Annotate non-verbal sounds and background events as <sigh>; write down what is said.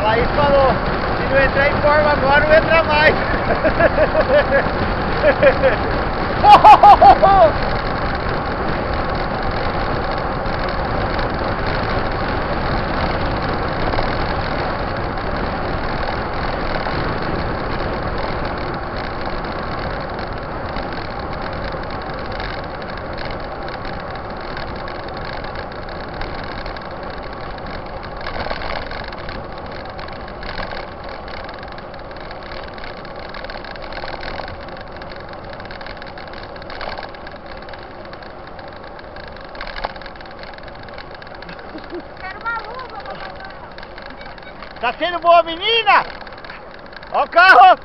A Laís falou, se não entrar em forma agora, não entra mais. <laughs> <laughs> Quero uma luva, papai. Tá sendo boa menina? Ó o carro!